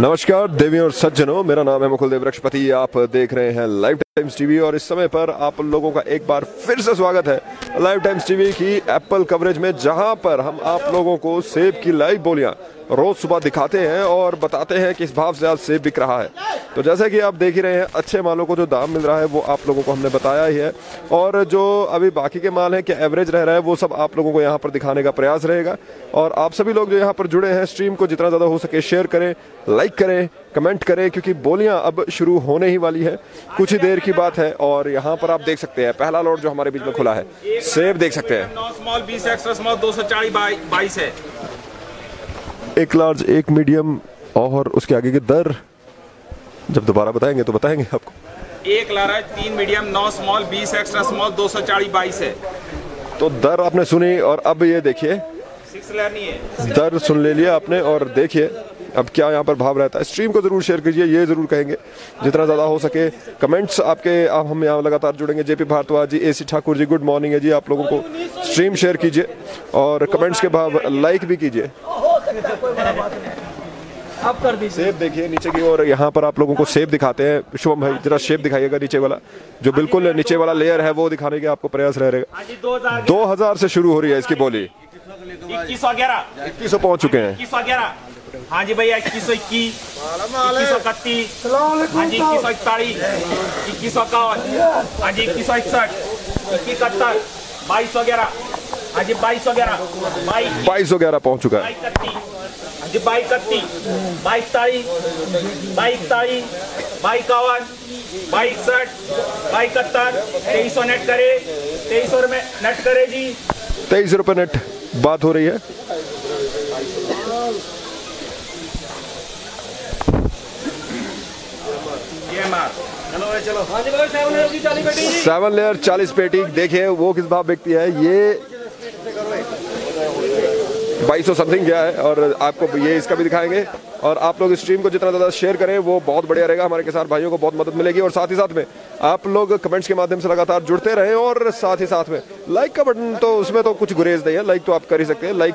नमस्कार, देवी और सज्जनों, मेरा नाम है मुकुल देव, रक्षपति, आप देख रहे हैं लाइव टाइम्स टीवी और इस समय पर आप लोगों का एक बार फिर से स्वागत है लाइव टाइम्स टीवी की एप्पल कवरेज में, जहाँ पर हम आप लोगों को सेब की लाइव बोलियाँ रोज सुबह दिखाते हैं और बताते हैं किस भाव से आज सेब बिक रहा है। तो जैसे कि आप देख ही रहे हैं, अच्छे मालों को जो दाम मिल रहा है, वो आप लोगों को हमने बताया ही है। और जो अभी बाकी के माल हैं, क्या एवरेज रह रहा है, वो सब आप लोगों को यहाँ पर दिखाने का प्रयास रहेगा। और आप सभी लोग जो यहाँ पर जुड़े हैं स्ट्रीम को जितना ज़्यादा हो सके शेयर करें लाइक करें कमेंट करें, क्योंकि बोलियाँ अब शुरू होने ही वाली है। कुछ ही देर की बात है और यहाँ पर आप देख सकते हैं, पहला लॉट जो हमारे बीच में खुला है, सेब देख सकते हैं। दो सौ चालीस बाईस है। एक लार्ज एक मीडियम और उसके आगे की दर। जब दोबारा बताएँगे तो बताएँगे आपको। एक लारा तीन मीडियम नौ स्मॉल बीस एक्स्ट्रा स्मॉल दो सौ चालीस बाईस है। तो दर आपने सुनी और अब ये देखिए। है। दर सुन ले लिया आपने और देखिए अब क्या यहाँ पर भाव रहता है। स्ट्रीम को ज़रूर शेयर कीजिए ये ज़रूर कहेंगे। जितना ज़्यादा हो सके कमेंट्स आपके आप हम यहाँ लगातार जुड़ेंगे। JP Bharadwaj ji AC Thakur ji good morning है जी आप लोगों को। स्ट्रीम शेयर कीजिए और कमेंट्स के भाव लाइक भी कीजिए। अब कर दीजिए। सेब देखिए नीचे की ओर यहाँ पर आप लोगों को सेब दिखाते हैं। शुभम भाई जरा शेप दिखाइएगा नीचे वाला। जो बिल्कुल नीचे वाला लेयर है वो दिखाने के आपको प्रयास रहेगा हाँ। दो हज़ार से शुरू हो रही है इसकी बोली। इक्कीस सौ ग्यारह। इक्कीस सौ पहुँच चुके हैं। इक्कीस सौ ग्यारह। हाँ जी भैया इक्कीस सौ इक्कीस इक्कीस सौ इकतीस। हाँ जी इक्कीस सौ इकतालीस इक्कीस सौ इक्यावन। हाँ जी इक्कीस सौ इकसठ इक्कीस इकहत्तर बाईस सौ ग्यारह। हाँ बाईस सौ ग्यारह बाईस बाईस पहुँच चुका है। बाईस हाँ जी बाईस इकतीस। बाईस इकतालीस बाईस इकतालीस बाईस इक्यावन। बाईस इकसठ बाईस इकहत्तर। तेईस सौ नेट करे। तेईस सौ रुपये नेट करे जी। तेईस रुपए नेट बात हो रही है। ये मार। हाँ जी भाई सेवन सेवन लेयर चालीस पेटी। देखिए वो किस भाव बिकती है? ये बाईस समथिंग गया है और आपको ये इसका भी दिखाएँगे। और आप लोग स्ट्रीम को जितना ज़्यादा शेयर करें, वो बहुत बढ़िया रहेगा। हमारे किसान भाइयों को बहुत मदद मिलेगी और साथ ही साथ में आप लोग कमेंट्स के माध्यम से लगातार जुड़ते रहें और साथ ही साथ में लाइक का बटन तो उसमें तो कुछ गुरेज नहीं है। लाइक तो आप कर ही सकते हैं। लाइक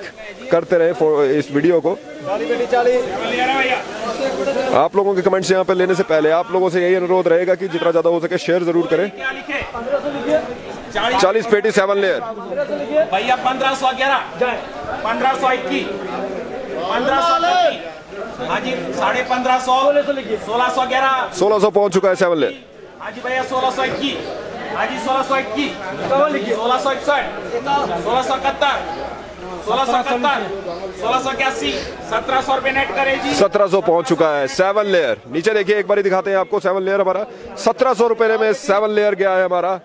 करते रहें इस वीडियो को। आप लोगों के कमेंट्स यहाँ पर लेने से पहले आप लोगों से यही अनुरोध रहेगा कि जितना ज़्यादा हो सके शेयर ज़रूर करें। चालीस। चालीस पेटी सेवन लेयर भैया पंद्रह सौ ग्यारह। पंद्रह सौ इक्कीस पंद्रह सौ हाँ। जी साढ़े पंद्रह सौ। सोलह सौ ग्यारह। सोलह सौ पहुँच चुका है सेवन लेयर हाँ जी भैया सोलह सौ इक्कीस हाँ जी सोलह सौ इक्कीस सोलह सौ इकसठ। सोलह सौ इकहत्तर। सोलह सौ इकहत्तर। सोलह सौ इक्यासी। सत्रह सौ नेट करे सत्रह सौ पहुँच चुका है सेवन लेयर नीचे देखिए एक बार दिखाते हैं आपको सेवन लेयर हमारा। सत्रह सौ रुपए में सेवन लेयर गया है हमारा।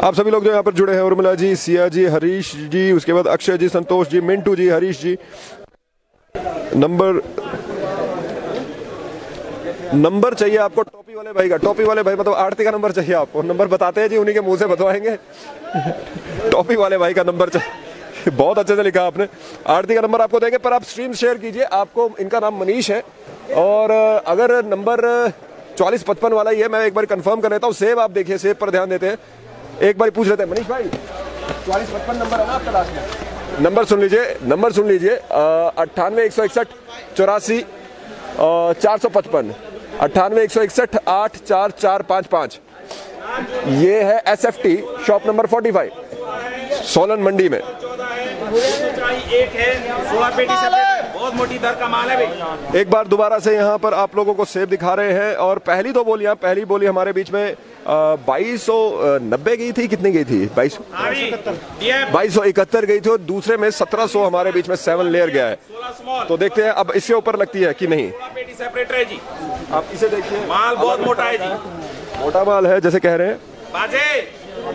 आप सभी लोग जो यहाँ पर जुड़े हैं, उर्मिला जी, सिया जी, हरीश जी, उसके बाद अक्षय जी, संतोष जी, मिंटू जी, हरीश जी। नंबर नंबर चाहिए आपको, टोपी वाले भाई का, टोपी वाले भाई मतलब आरती का नंबर चाहिए आपको। नंबर बताते हैं जी, उन्हीं के मुँह से बतवाएँगे। टोपी वाले भाई का नंबर चाहिए। बहुत अच्छे से लिखा आपने। आरती का नंबर आपको देंगे, पर आप स्ट्रीम शेयर कीजिए। आपको, इनका नाम मनीष है। और अगर नंबर चालीस पचपन वाला ही है, मैं एक बार कंफर्म कर लेता हूँ। सेब आप देखिए सेब पर ध्यान देते हैं। एक बार पूछ लेते हैं। मनीष भाई, चालीस पचपन नंबर है ना आपका लास्ट में? नंबर सुन लीजिए, नंबर सुन लीजिए। अट्ठानवे एक सौ इकसठ, चौरासी चार सौ पचपन। अट्ठानवे, एक सौ इकसठ, आठ, चार चार, पाँच पाँच। ये है S F T shop number forty five Solan Mandi में। बहुत मोटी दर का माल है भाई। एक बार दोबारा से यहाँ पर आप लोगों को सेब दिखा रहे हैं और पहली दो बोलियाँ पहली बोली हमारे बीच में बाईस सौ नब्बे गई थी कितनी गई थी? बाईस बाईस सौ इकहत्तर गई थी और दूसरे में सत्रह सौ हमारे बीच में सेवन लेयर गया है। तो देखते हैं अब इससे ऊपर लगती है कि नहीं। सोलह सेपरेटर है जी। आप इसे देखिए। माल बहुत मोटा है जी। मोटा माल है जैसे कह रहे हैं। बाजे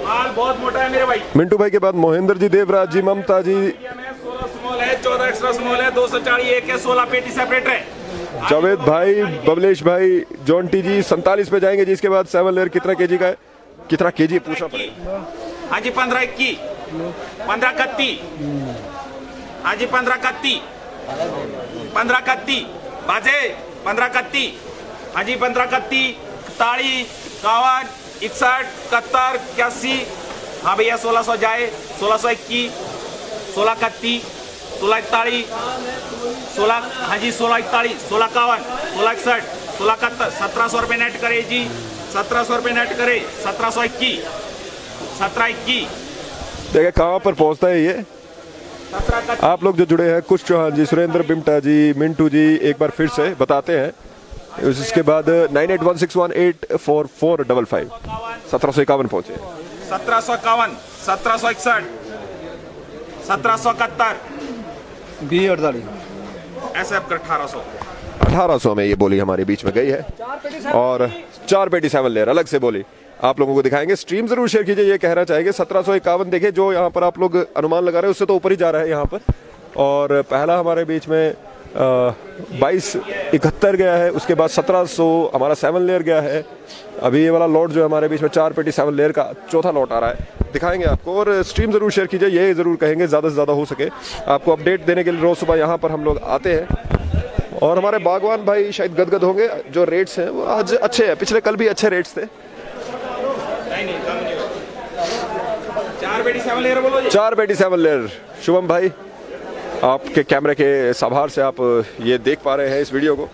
माल बहुत मोटा है मेरे भाई। मिंटू भाई के बाद मोहिंदर जी देवराज जी ममता जी एक्स्ट्रा स्मॉल है दो सौ चालीस एक है सोलह पेटी सेपरेटर है। जावेद भाई बबलेश भाई जॉन टी जी सैंतालीस पे जाएँगे जी इसके बाद सेवन लेयर कितना केजी का है? कितना केजी पूछना पड़ेगा। हाँ जी पंद्रह इक्कीस पंद्रह इकतीस हाँ जी पंद्रह कत्ती पंद्रह कत्ती बाजे पंद्रह कत्ती हाँ जी पंद्रह कत्ती ताड़ी इक्यावन इकसठ इकहत्तर इक्यासी हाँ भैया सोलह सौ जाए सोलह सौ इक्कीस सोलह कत्ती सोलह इकतालीस सोलह हाँ जी सोलह इकतालीस सोलह इक्यावन सोलह इकसठ सोलह इकहत्तर सत्रह सौ रुपये नेट करे जी सत्रह सौ रुपये नेट करे सत्रह सौ इक्कीस सत्रह इक्कीस देखिए कहाँ पर पहुँचता है ये? आप लोग जो जुड़े हैं कुछ चौहान जी सुरेंद्र बिमटा जी मिंटू जी एक बार फिर से बताते हैं। इसके बाद nine eight one six one eight four four double five सत्रह सौ इक्यावन पहुँचे। सत्रह सौ इक्यावन सत्रह सौ इकसठ सत्रह सौ इकहत्तर बी अड़तालीस ऐसे आपका कर अठारह सौ। अठारह सौ में ये बोली हमारे बीच में गई है। और चार पेटी सेवन लेयर अलग से बोली। आप लोगों को दिखाएँगे। स्ट्रीम ज़रूर शेयर कीजिए ये कहना चाहेंगे। सत्रह सौ इक्यावन देखिए जो यहाँ पर आप लोग अनुमान लगा रहे हैं उससे तो ऊपर ही जा रहा है यहाँ पर। और पहला हमारे बीच में बाईस इकहत्तर गया है उसके बाद सत्रह सौ हमारा सेवन लेयर गया है। अभी ये वाला लॉट जो है हमारे बीच में चार पेटी सेवन लेयर का चौथा लॉट आ रहा है। दिखाएँगे आपको और स्ट्रीम ज़रूर शेयर कीजिए ये ज़रूर कहेंगे ज़्यादा से ज़्यादा हो सके। आपको अपडेट देने के लिए रोज़ सुबह यहाँ पर हम लोग आते हैं। और हमारे बागवान भाई शायद गदगद होंगे जो रेट्स हैं वो आज अच्छे हैं। पिछले कल भी अच्छे रेट्स थे। चार बेटी सेवन लेयर शुभम भाई आपके कैमरे के सभार से आप ये देख पा रहे हैं इस वीडियो को।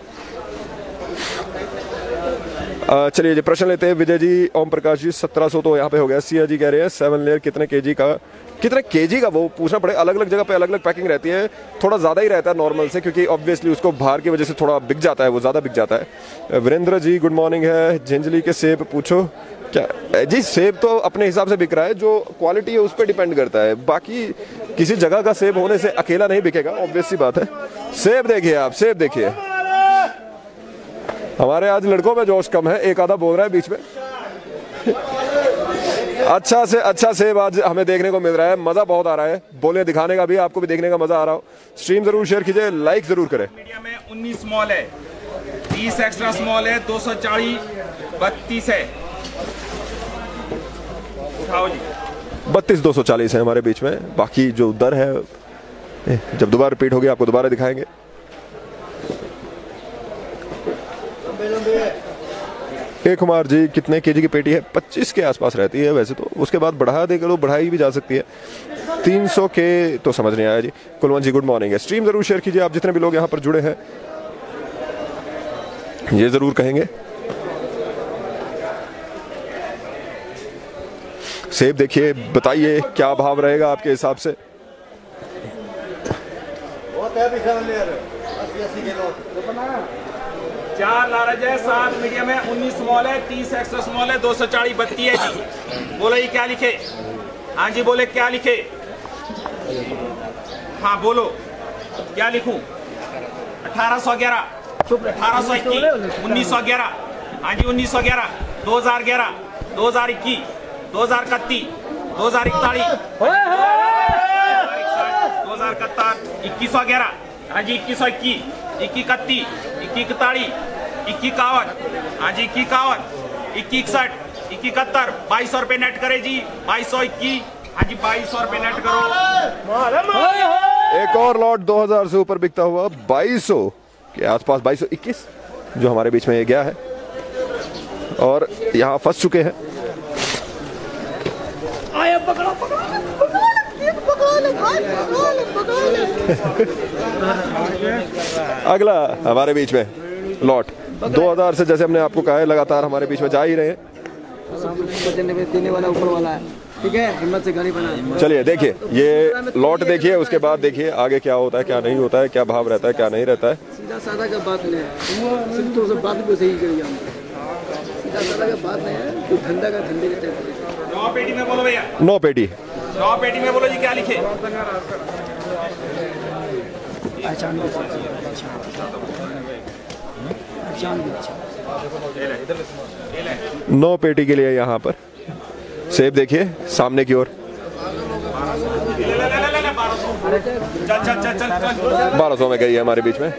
चलिए जी, प्रश्न लेते हैं। विजय जी ओम प्रकाश जी, सत्रह सौ तो यहाँ पे हो गया। सिया जी कह रहे हैं सेवन लेयर कितने केजी का कितने केजी का वो पूछना पड़े अलग अलग जगह पे अलग अलग पैकिंग रहती है। थोड़ा ज़्यादा ही रहता है नॉर्मल से, क्योंकि ऑब्वियसली उसको बाहर की वजह से थोड़ा बिक जाता है, वो ज़्यादा बिक जाता है। वीरेंद्र जी गुड मॉर्निंग है। झिंझली के सेब पूछो। क्या जी, सेब तो अपने हिसाब से बिक रहा है, जो क्वालिटी है उस पर डिपेंड करता है। बाकी किसी जगह का सेब होने से अकेला नहीं बिकेगा ऑब्वियसली बात है। सेब देखिए आप, सेब देखिए। हमारे आज लड़कों में जोश कम है, एक आधा बोल रहा है बीच में। अच्छा से अच्छा सेब आज हमें देखने को मिल रहा है। मज़ा बहुत आ रहा है। बोले दिखाने का भी आपको भी देखने का मज़ा आ रहा हो। स्ट्रीम ज़रूर शेयर कीजिए लाइक ज़रूर करें। मीडियम में उन्नीस स्मॉल है। तीस एक्स्ट्रा स्मॉल है दो सौ चालीस बत्तीस है। उठाओ जी। बत्तीस दो सौ चालीस है हमारे बीच में। बाकी जो दर है जब दोबारा रिपीट होगी आपको दोबारा दिखाएँगे। ए कुमार जी, कितने केजी की पेटी है? 25 के आसपास रहती है वैसे तो। उसके बाद बढ़ा देकर लो बढ़ाई भी जा सकती है। 300 के तो समझ नहीं आया जी। कुलवंत जी गुड मॉर्निंग है। स्ट्रीम ज़रूर शेयर कीजिए, आप जितने भी लोग यहाँ पर जुड़े हैं। ये ज़रूर कहेंगे। सेब देखिए, बताइए क्या भाव रहेगा आपके हिसाब से? चार लारज है, सात मीडियम है, उन्नीस स्मॉल है, तीस एक्स्ट्रा स्मॉल है, दो सौ चालीस बत्ती है जी। बोलो ये क्या लिखे? हाँ जी, बोले क्या लिखे? हाँ बोलो। क्या लिखूं? अठारह सौ ग्यारह। अठारह सौ इक्कीस, उन्नीस सौ ग्यारह। हाँ जी, उन्नीस सौ ग्यारह। दो हज़ार ग्यारह, दो हज़ार इक्कीस, दो हज़ार इकतीस, दो हज़ार इकतालीस। दो हज़ार इकहत्तर इक्कीस सौ ग्यारह। हाँ जी, इक्कीस सौ इक्कीस। इक्की इकतीस इक्की इकतालीस इक्की इक्यावन हाँ जी इक्की इक्यावन इक्की इकसठ इक्की इकहत्तर बाईस सौ रुपये नेट करे जी बाईस सौ इक्कीस हाँ जी बाईस सौ रुपये नेट करो। एक और लॉट 2000 से ऊपर बिकता हुआ 2200 के आसपास 2221 जो हमारे बीच में ये गया है। और यहाँ फंस चुके हैं। आया पकड़ो पकड़ो पकड़ो ले भाई पकड़ो ले पकड़ो ले अगला हमारे बीच में लॉट। 2000 से जैसे हमने आपको कहा है लगातार हमारे बीच में जा ही रहे हैं। बचने में देने वाला ऊपर वाला है ठीक है हिम्मत से गाड़ी बना चलिए देखिए ये लॉट देखिए उसके बाद देखिए आगे क्या होता है क्या नहीं होता है क्या भाव रहता है क्या नहीं रहता है। सीधा साधा का बात नहीं तो बात को सही करिए सीधा साधा का बात नहीं है तो धंधा का धंधे के नौ पेटी में बोलो भैया। नौ पेटी। नौ पेटी में बोलो क्या लिखे? पहचान नौ पेटी के लिए यहाँ पर। सेब देखिए, सामने की ओर। बारह सौ में गई है हमारे बीच में।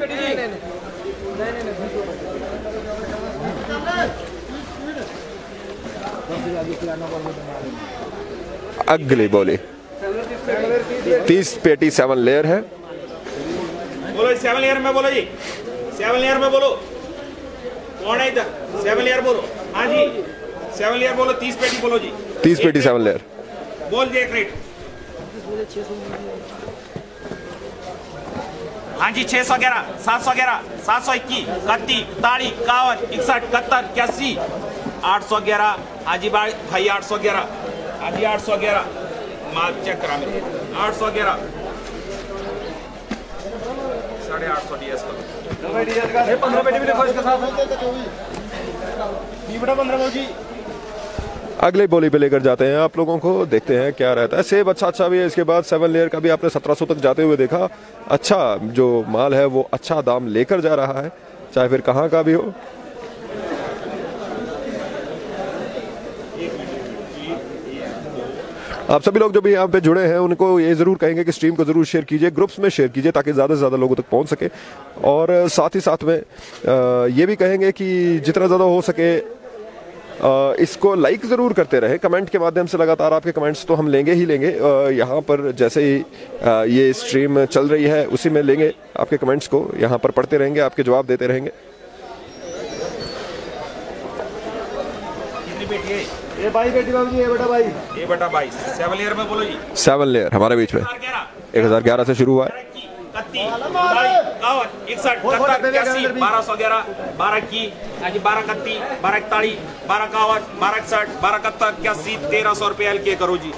अगली बोली। तीस पेटी सेवन लेयर है। बोलो सेवन लेयर में बोलो जी। सेवन लेयर में बोलो। कौन है इधर? सेवन लेयर बोलो। हाँ जी। सेवन लेयर बोलो तीस पेटी बोलो जी। तीस पेटी सेवन लेयर। बोल दे एक रेट हाँ जी छह सौ ग्यारह सात सौ ग्यारह सात सौ इक्कीस इकतीस इकतालीस इक्यावन इकसठ इकहत्तर इक्यासी। आठ सौ ग्यारह। हाँ जी भाई भाई आठ सौ ग्यारह। हाँ जी आठ सौ ग्यारह। माल चेक करा मेरे आठ सौ ग्यारह। साढ़े आठ सौ डी एस का। अगले बोली पे लेकर जाते हैं। आप लोगों को देखते हैं क्या रहता है। सेब अच्छा अच्छा भी है इसके बाद सेवन लेयर का भी आपने 1700 तक जाते हुए देखा। अच्छा जो माल है वो अच्छा दाम लेकर जा रहा है चाहे फिर कहाँ का भी हो। आप सभी लोग जो भी यहाँ पे जुड़े हैं, उनको ये ज़रूर कहेंगे कि स्ट्रीम को ज़रूर शेयर कीजिए ग्रुप्स में शेयर कीजिए, ताकि ज़्यादा से ज़्यादा लोगों तक पहुँच सके। और साथ ही साथ में ये भी कहेंगे कि जितना ज़्यादा हो सके इसको लाइक ज़रूर करते रहे। कमेंट के माध्यम से लगातार आपके कमेंट्स तो हम लेंगे ही लेंगे। यहाँ पर जैसे ही ये स्ट्रीम चल रही है, उसी में लेंगे आपके कमेंट्स को। यहाँ पर पढ़ते रहेंगे, आपके जवाब देते रहेंगे। ये भाई बेटी बाबू जी ये बेटा भाई। ये बटा बाईस सेवन लेयर में बोलो जी। सेवन लेयर हमारे बीच में। एक हज़ार ग्यारह से शुरू हुआ है। बारह सौ ग्यारह बारह की बारह बारह इकतालीस बारह इक्यावन बारह इकसठ बारह इकहत्तर इक्यासी तेरह सौ रुपये एल के करो जी।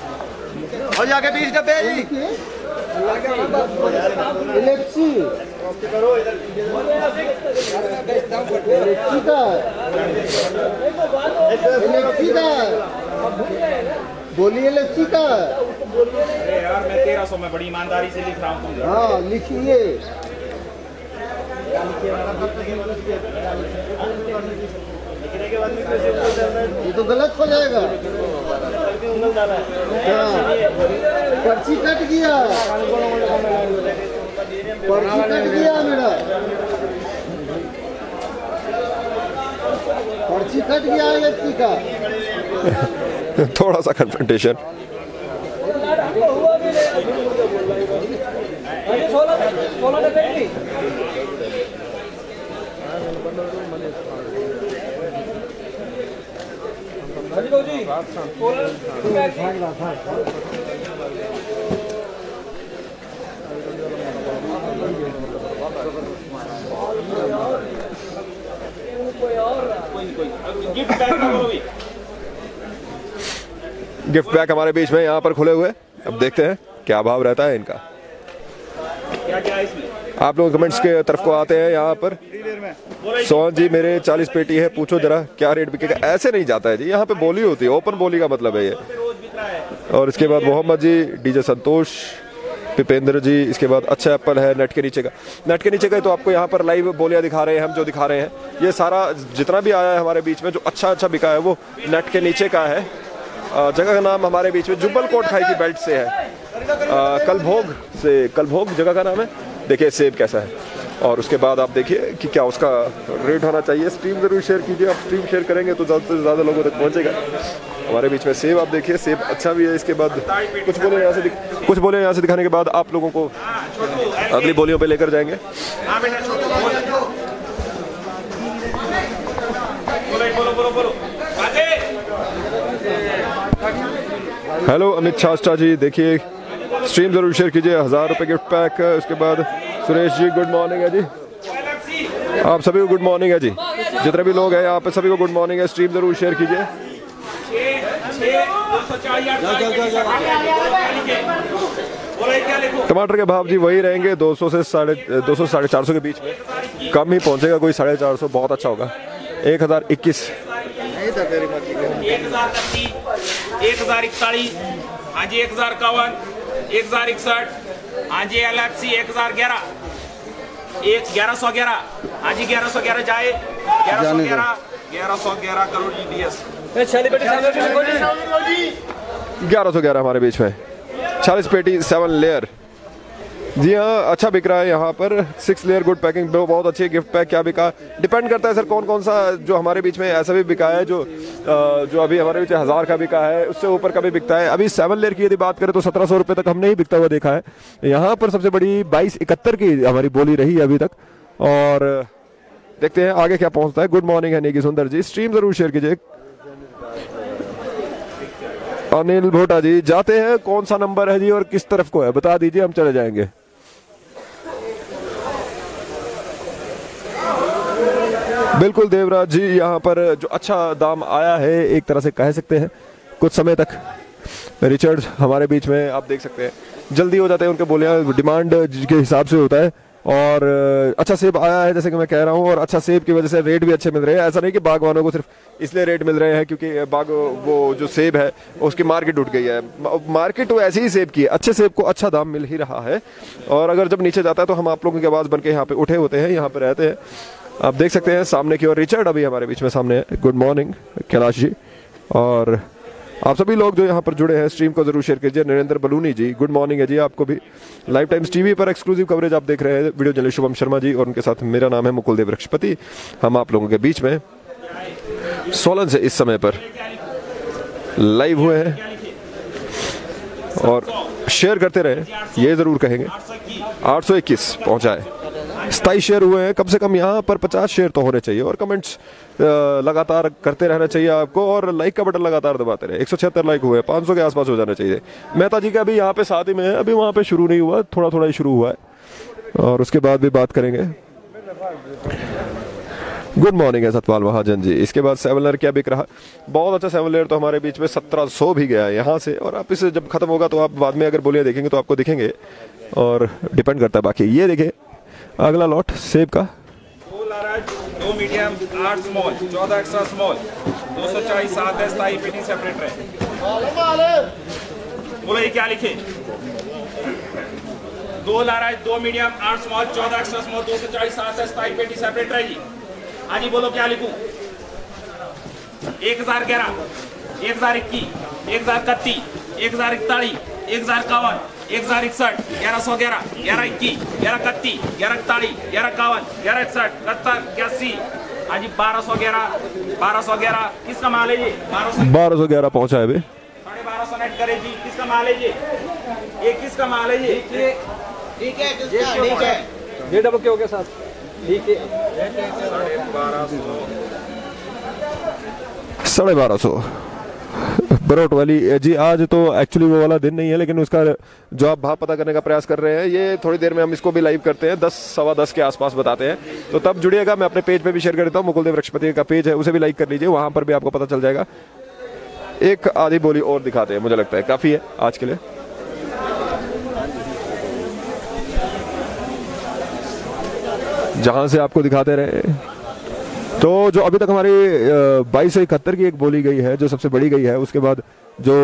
और जाके बीस डब्बे जी। बोलिए इलेक्सी का अरे यार मैं तेरह सौ में बड़ी ईमानदारी से लिख रहा हूँ हाँ लिखिए। ये तो गलत हो जाएगा। हाँ पर्ची कट गया पर्ची कट गया मेरा पर्ची कट गया व्यक्ति का थोड़ा सा कन्फ्रंटेशन गिफ्ट पैक का बोलो भी गिफ्ट पैक हमारे बीच में यहाँ पर खुले हुए अब देखते हैं क्या भाव रहता है इनका। है आप लोग कमेंट्स के तरफ़ को आते हैं यहाँ पर। सोहन जी मेरे 40 पेटी है पूछो जरा क्या रेट बिकेगा? ऐसे नहीं जाता है जी यहाँ पे बोली होती है ओपन बोली का मतलब है ये। और इसके बाद मोहम्मद जी डीजे संतोष। पिपेंद्र जी इसके बाद अच्छा एप्पल है नेट के नीचे का नेट के नीचे का तो आपको यहाँ पर लाइव बोलियाँ दिखा रहे हैं हम जो दिखा रहे हैं ये सारा जितना भी आया है हमारे बीच में जो अच्छा अच्छा बिका है वो नेट के नीचे का है जगह का नाम हमारे बीच में जुब्बल कोट खाई की बेल्ट से है कलभोग से कलभोग जगह का नाम है देखिए सेब कैसा है और उसके बाद आप देखिए कि क्या उसका रेट होना चाहिए स्ट्रीम ज़रूर शेयर कीजिए आप स्ट्रीम शेयर करेंगे तो ज़्यादा से ज़्यादा लोगों तक पहुंचेगा हमारे बीच में सेब, आप देखिए, सेब अच्छा भी है इसके बाद। कुछ बोले यहाँ से कुछ बोले यहाँ से दिखाने के बाद आप लोगों को अगली बोलियों पे लेकर जाएँगे। हेलो, अमित शास्त्रा जी, देखिए स्ट्रीम ज़रूर शेयर कीजिए, हज़ार रुपये गिफ्ट पैक उसके बाद सुरेश जी गुड मॉर्निंग है जी। आप सभी को गुड मॉर्निंग है जी। जितने भी लोग हैं, यहाँ पे सभी को गुड मॉर्निंग है स्ट्रीम ज़रूर शेयर कीजिए। टमाटर के भाव जी वही रहेंगे 200 से साढ़े दो सौ साढ़े चार सौ के बीच। में कम ही पहुंचेगा कोई साढ़े चार सौ बहुत अच्छा होगा। एक हज़ार इक्कीस। एक हज़ार एक हज़ार इकतालीस हाँ जी एक हज़ार इक्यावन एक हज़ार इकसठ हाँ जी एल एफ़ सी एक हज़ार ग्यारह एक ग्यारह सौ ग्यारह हाँ जी ग्यारह सौ ग्यारह जाए। ग्यारह सौ ग्यारह ग्यारह सौ ग्यारह करोड़ जी डी एस ग्यारह सौ ग्यारह हमारे बीच में। चालीस पेटी सेवन लेयर जी हाँ अच्छा बिक रहा है यहाँ पर। सिक्स लेयर गुड पैकिंग बहुत अच्छी गिफ्ट पैक क्या बिका? डिपेंड करता है सर कौन कौन सा जो हमारे बीच में ऐसा भी बिका है, जो जो अभी हमारे बीच हज़ार का बिका है, उससे ऊपर का भी बिकता है। अभी सेवन लेयर की यदि बात करें तो सत्रह सौ रुपये तक हमने ही बिकता हुआ देखा है। यहाँ पर सबसे बड़ी बाईस इकहत्तर की हमारी बोली रही है अभी तक। और, देखते हैं आगे क्या पहुँचता है। गुड मॉर्निंग है नेगी सुंदर जी। स्ट्रीम ज़रूर शेयर कीजिए। अनिल भोटा जी, जाते हैं। कौन सा नंबर है जी और किस तरफ़ को है? बता दीजिए, हम चले जाएँगे। बिल्कुल देवराज जी, यहाँ पर जो अच्छा दाम आया है, एक तरह से कह सकते हैं। कुछ समय तक। रिचर्ड हमारे बीच में आप देख सकते हैं। जल्दी हो जाते हैं उनके बोलियाँ डिमांड के हिसाब से होता है। और अच्छा सेब आया है जैसे कि मैं कह रहा हूँ, और अच्छा सेब की वजह से रेट भी अच्छे मिल रहे हैं। ऐसा नहीं कि बागवानों को सिर्फ़ इसलिए रेट मिल रहे हैं क्योंकि बाग, वो जो सेब है, उसकी मार्केट उठ गई है। मार्केट तो ऐसे ही सेब की है। अच्छे सेब को अच्छा दाम मिल ही रहा है। और अगर जब नीचे जाता है तो हम आप लोगों की आवाज़ बन के यहाँ पे उठे होते हैं, यहाँ पर रहते हैं। आप देख सकते हैं सामने की ओर रिचर्ड अभी हमारे बीच में सामने है। Good morning Kailash ji. और आप सभी लोग जो यहाँ पर जुड़े हैं स्ट्रीम को ज़रूर शेयर कीजिए। नरेंद्र बलूनी जी गुड मॉर्निंग है जी आपको भी। लाइव टाइम्स टीवी पर एक्सक्लूसिव कवरेज आप देख रहे हैं। वीडियो जर्नलिस्ट शुभम शर्मा जी और उनके साथ मेरा नाम है मुकुल देव रक्षपति। हम आप लोगों के बीच में सोलन से इस समय पर लाइव हुए हैं और शेयर करते रहे, ये ज़रूर कहेंगे। आठ सौ इक्कीस पहुँचाए सताईस शेयर हुए हैं। कम से कम यहाँ पर पचास शेयर तो होने चाहिए और कमेंट्स लगातार करते रहना चाहिए आपको और लाइक का बटन लगातार दबाते रहे। एक सौ छिहत्तर लाइक हुए पाँच सौ के आसपास हो जाना चाहिए। मेहता जी का अभी यहाँ पे साथ ही में है। अभी वहाँ पे शुरू नहीं हुआ थोड़ा थोड़ा ही शुरू हुआ है। और उसके बाद भी बात करेंगे। गुड मॉर्निंग है सतपाल महाजन जी। इसके बाद सेवन लेयर क्या बिक रहा? बहुत अच्छा सेवन लेयर तो हमारे बीच में सत्रह सौ भी गया है यहाँ से। और आप इसे जब खत्म होगा तो आप बाद में अगर बोलिए देखेंगे तो आपको दिखेंगे। और डिपेंड करता है बाकी। ये देखें अगला लॉट सेब का। दो मीडियम आठ स्मॉल चौदह एक्स्ट्रा स्मॉल दो सौ चालीस रहे बोलो क्या लिखे? दो लार्ज दो मीडियम आठ स्मॉल चौदह एक्स्ट्रा स्मॉल दो सौ चालीस, सात सताई पेटी सेपरेट रहेगी। हाँ जी बोलो, क्या लिखूं? एक हज़ार ग्यारह, एक हज़ार इक्कीस, एक हज़ार इकतीस, एक हज़ार इकतालीस, एक हज़ार इक्यावन एक हज़ार इकसठ ग्यारह सौ ग्यारह ग्यारह इक्कीस ग्यारह इकतीस ग्यारह इकतालीस ग्यारह इक्यावन ग्यारह इकसठ इकहत्तर इक्यासी हाँ जी बारह सौ ग्यारह बारह सौ ग्यारह किसका माल है ये बारह सौ बारह सौ ग्यारह पहुँचा है साढ़े बारह सौ नेट करे जी. किसका माल है ये ये किसका माल है. ये ठीक है किसका ठीक है. ये डबल के हो गया साथ. ठीक है. साढ़े बारह सौ. साढ़े बारह सौ. बरोट वाली जी, आज तो एक्चुअली वो वाला दिन नहीं है, लेकिन उसका जो आप भाव पता करने का प्रयास कर रहे हैं। ये थोड़ी देर में हम इसको भी लाइव करते हैं, दस, सवा दस के आसपास बताते हैं। तो तब जुड़िएगा, मैं अपने पेज पे भी शेयर कर देता हूँ मुकुल देव वृक्षपति का पेज है, उसे भी लाइक कर लीजिए, वहाँ पर भी आपको पता चल जाएगा। एक आधी बोली और दिखाते हैं, मुझे लगता है, काफ़ी है आज के लिए। जहाँ से आपको दिखाते रहे। तो जो अभी तक हमारी बाईस सौ इकहत्तर की एक बोली गई है, जो सबसे बड़ी गई है, उसके बाद जो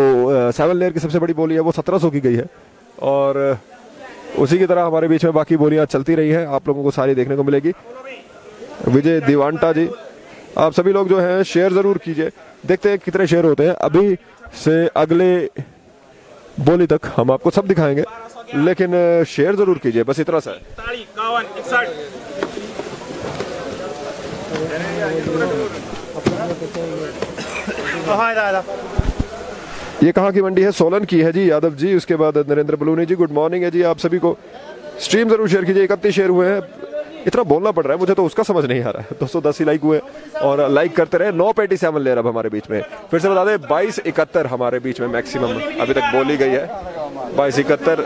सेवन लेयर की सबसे बड़ी बोली है, वो सत्रह सौ की गई है। और उसी की तरह हमारे बीच में बाकी बोलियाँ चलती रही हैं, आप लोगों को सारी देखने को मिलेगी। विजय दिवांटा जी, आप सभी लोग जो हैं, शेयर ज़रूर कीजिए। देखते हैं कितने शेयर होते हैं। अभी से अगले बोली तक हम आपको सब दिखाएँगे, लेकिन शेयर ज़रूर कीजिए, बस इतना सा है इकतालीस इक्यावन इकसठ ये कहाँ की मंडी है? सोलन की है जी यादव जी। उसके बाद नरेंद्र बलूनी जी गुड मॉर्निंग है जी आप सभी को। स्ट्रीम ज़रूर शेयर कीजिए इकतीस शेयर हुए हैं। इतना बोलना पड़ रहा है मुझे तो उसका समझ नहीं आ रहा है। दो सौ दस ही लाइक हुए और लाइक करते रहे। नौ पेटी सेवन ले रहा हमारे बीच में। फिर से बता दें बाईस इकहत्तर हमारे बीच में मैक्सिमम अभी तक बोली गई है। बाईस इकहत्तर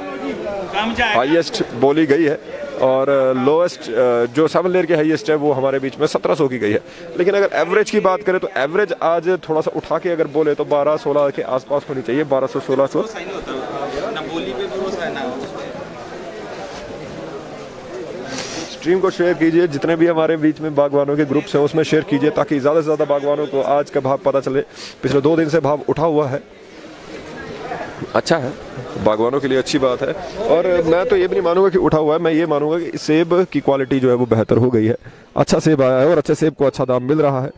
हाइएस्ट बोली गई है। और लोएस्ट जो सेवन लेयर की हाईएस्ट है, वो हमारे बीच में सत्रह सौ की गई है। लेकिन अगर एवरेज की बात करें तो एवरेज आज थोड़ा सा उठा के अगर बोले तो बारह सोलह के आसपास होनी चाहिए, बारह सौ, सोलह सौ। स्ट्रीम को शेयर कीजिए, जितने भी हमारे बीच में बागवानों के ग्रुप्स हैं, उसमें शेयर कीजिए, ताकि ज़्यादा से ज़्यादा बागवानों को आज का भाव पता चले। पिछले दो दिन से भाव उठा हुआ है। अच्छा है। बागवानों के लिए अच्छी बात है। और मैं तो ये भी नहीं मानूँगा कि उठा हुआ है, मैं ये मानूँगा कि सेब की क्वालिटी जो है वो बेहतर हो गई है। अच्छा सेब आया है और अच्छे सेब को अच्छा दाम मिल रहा है।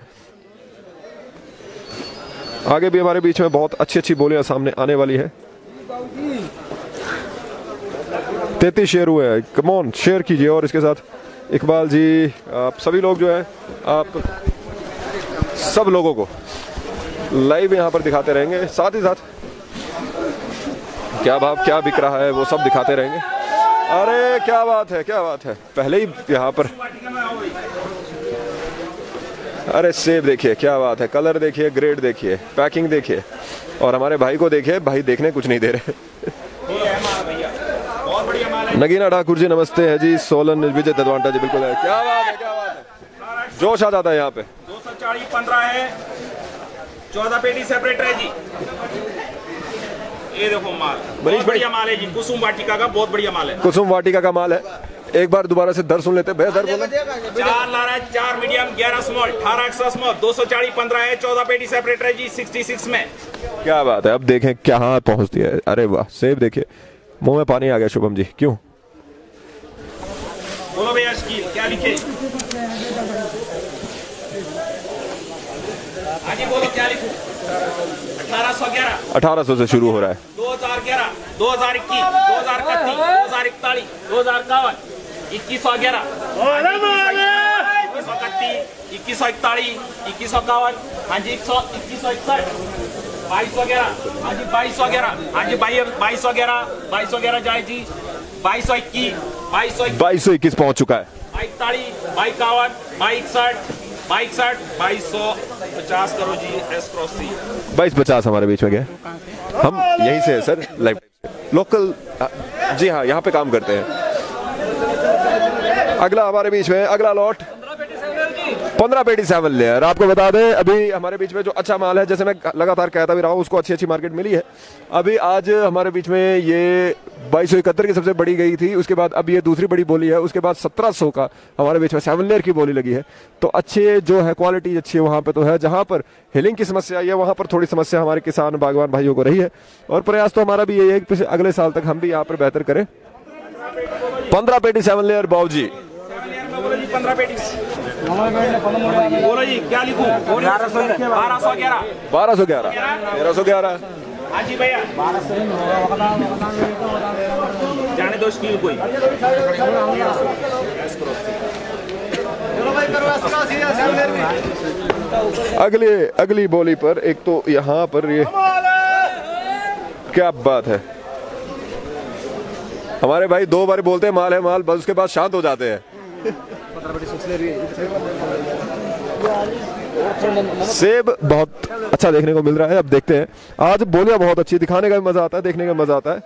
आगे भी हमारे बीच में बहुत अच्छी अच्छी बोलियाँ सामने आने वाली है। तैतीस शेयर हुए हैं। कमॉन शेयर कीजिए और इसके साथ इकबाल जी, आप सभी लोग जो है, आप सब लोगों को लाइव यहाँ पर दिखाते रहेंगे। साथ ही साथ क्या भाव, क्या बिक रहा है, वो सब दिखाते रहेंगे। अरे, क्या बात है, क्या बात है। पहले ही यहाँ पर अरे, सेब देखिए, क्या बात है। कलर देखिए, ग्रेड देखिए, पैकिंग देखिए। और हमारे भाई को देखिए, भाई देखने कुछ नहीं दे रहे। नगीना ठाकुर जी, नमस्ते है जी। सोलन विजय ददवांटा जी, बिल्कुल है। क्या बात है, क्या बात है। जोश आ जाता है यहाँ पे। दो सौ चालीस पंद्रह है। चौदह पेटी सेपरेट है जी। ये देखो माल। बहुत बढ़िया माल है जी। कुसुम वाटिका का बहुत बढ़िया माल है। कुसुम वाटिका का माल है। एक बार दोबारा से दर सुन लेते हैं। दर बोला चार ला रहा है चार मीडियम ग्यारह स्मॉल अठारह एक्स्ट्रा स्मॉल दो सौ चालीस पंद्रह है चौदह पेटी सेपरेट है जी सिक्सटी सिक्स में। क्या बात है? अब देखें कहाँ पहुँच दिया है। अरे वाह सेब देखिए। मुँह में पानी आ गया शुभम जी। क्यों? बोलो भैया शकील क्या लिखे? हाँ जी बोलो क्या लिखूं? अठारह सौ सौ शुरू हो रहा है। दो हज़ार ग्यारह दो हज़ार इक्कीस दो हज़ार इकतीस दो हज़ार इकतालीस दो हज़ार इक्यावन इक्कीस सौ ग्यारह। इक्कीस सौ इकतीस इक्कीस सौ इकतालीस इक्कीस सौ इक्यावन हाँ जी सौ इक्कीस सौ इकसठ बाईस सौ ग्यारह हाँ जी बाईस सौ ग्यारह हाँ जी बाईस सौ ग्यारह बाईस सौ ग्यारह जाए जी बाईस सौ इक्कीस बाईस सौ बाईस सौ इक्कीस पहुँच चुका है। बाईस इकतालीस बाईस इक्यावन बाईस इकसठ बाईस साठ, बाईस पचास करो जी एस क्रॉस बाईस, पचास हमारे बीच में गए। हम यहीं से है, सर लाइव लोकल जी हाँ यहाँ पे काम करते हैं। अगला हमारे बीच में, अगला लॉट पंद्रह पेटी सेवन लेयर आपको बता दें, अभी हमारे बीच में जो अच्छा माल है, जैसे मैं लगातार कहता भी रहा हूँ, उसको अच्छी अच्छी मार्केट मिली है। अभी आज हमारे बीच में ये बाईस सौ इकहत्तर की सबसे बड़ी गई थी, उसके बाद अब ये दूसरी बड़ी बोली है, उसके बाद सत्रह सौ का हमारे बीच में सेवन लेयर की बोली लगी है। तो अच्छे जो है, क्वालिटी अच्छी वहाँ पे तो है, जहाँ पर हिलिंग की समस्या आई है, वहाँ पर थोड़ी समस्या हमारे किसान बागवान भाइयों को रही है। और प्रयास तो हमारा भी यही है कि अगले साल तक हम भी यहाँ पर बेहतर करें। पंद्रह पेटी सेवन लेयर, बाबू जी, पंद्रह पेटी। बोलो जी क्या लिखूं? बारह सौ बारह सौ ग्यारह। बारह सौ ग्यारह। तेरह सौ ग्यारह। हाँ जी भैया। जाने दो स्टील कोई। अगले अगली बोली पर एक तो यहाँ पर ये क्या बात है। हमारे भाई दो बार बोलते हैं माल है माल बस उसके बाद शांत हो जाते हैं। सेब बहुत अच्छा देखने को मिल रहा है, अब देखते हैं। आज बोलियाँ बहुत अच्छी, दिखाने का भी मज़ा आता है, देखने का मज़ा आता है।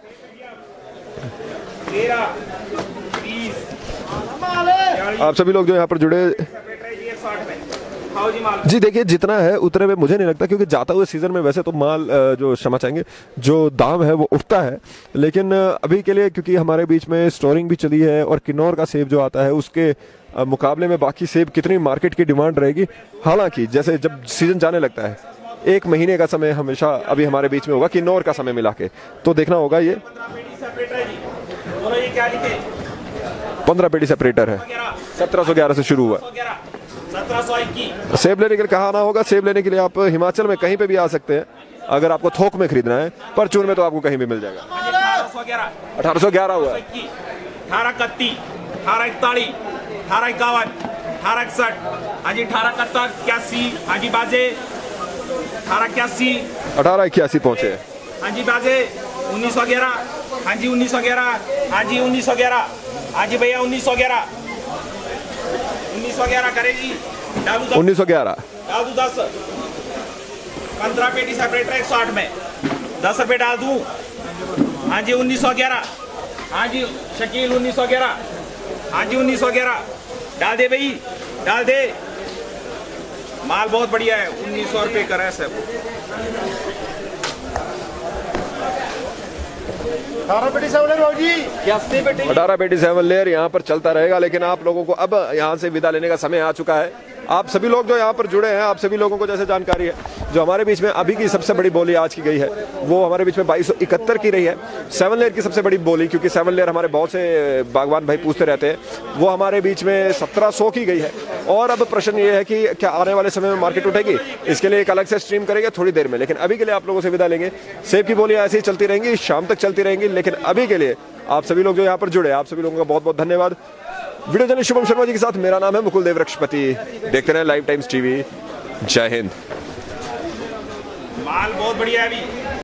आप सभी लोग जो यहाँ पर जुड़े जी देखिए, जितना है उतने में मुझे नहीं लगता, क्योंकि जाता हुए सीज़न में वैसे तो माल जो क्षमा चाहेंगे, जो दाम है वो उठता है। लेकिन अभी के लिए, क्योंकि हमारे बीच में स्टोरिंग भी चली है और किन्नौर का सेब जो आता है, उसके मुकाबले में बाकी सेब कितनी मार्केट की डिमांड रहेगी? हालाँकि, जैसे जब सीज़न जाने लगता है, एक महीने का समय हमेशा अभी हमारे बीच में होगा, किन्नौर का समय मिला के। तो देखना होगा ये। पंद्रह पेटी सेपरेटर है। सत्रह सौ ग्यारह से शुरू हुआ सेब लेने के लिए कहा आना होगा। सेब लेने के लिए आप हिमाचल में कहीं पे भी आ सकते हैं। अगर आपको थोक में खरीदना है, परचून में तो आपको कहीं भी मिल जाएगा। अठारह सौ ग्यारह हुआ अठारह इकतालीस अठारह इक्यावन अठारह इकसठ हाँ जी अठारह इकहत्तर इक्यासी हाँ जी बाजे अठारह इक्यासी अठारह इक्यासी पहुँचे। हैं हाँ जी बाजे उन्नीस सौ ग्यारह. हाँ जी उन्नीस सौ ग्यारह हाँ जी उन्नीस सौ ग्यारह हाँ जी भैया उन्नीस सौ ग्यारह. उन्नीस सौ ग्यारह करेगी। उन्नीस सौ ग्यारह। डाल दूँ दस। पंद्रह पेटी सेपरेटर एक सौ आठ में। दस रुपये डाल दूँ। हाँ जी उन्नीस सौ ग्यारह। हाँ जी शकील उन्नीस सौ ग्यारह। हाँ जी उन्नीस सौ ग्यारह। डाल दे भाई डाल दे। माल बहुत बढ़िया है उन्नीस सौ रुपये का है सब अठारह पेटी सेवन लेयर यहाँ पर चलता रहेगा लेकिन आप लोगों को अब यहाँ से विदा लेने का समय आ चुका है। आप सभी लोग जो यहाँ पर जुड़े हैं, आप सभी लोगों को जैसे जानकारी है, जो हमारे बीच में अभी की सबसे बड़ी बोली आज की गई है, वो हमारे बीच में बाईस की रही है। सेवन लेयर की सबसे बड़ी बोली, क्योंकि सेवन लेयर हमारे बहुत से बागवान भाई पूछते रहते हैं, वो हमारे बीच में सत्रह सौ की गई है। और अब प्रश्न ये है कि क्या आने वाले समय में मार्केट उठेगी? इसके लिए एक अलग से स्ट्रीम करेंगे थोड़ी देर में, लेकिन अभी के लिए आप लोगों से विदा लेंगे। सेब की बोलियाँ ऐसे ही चलती रहेंगी, शाम तक चलती रहेंगी, लेकिन अभी के लिए आप सभी लोग जो यहाँ पर जुड़े आप सभी लोगों का बहुत बहुत धन्यवाद। वीडियो जर्नलिस्ट शुभम शर्मा जी के साथ मेरा नाम है मुकुल देव रक्षपति। देखते रहे लाइव टाइम्स टीवी। जय हिंद। माल बहुत बढ़िया है अभी।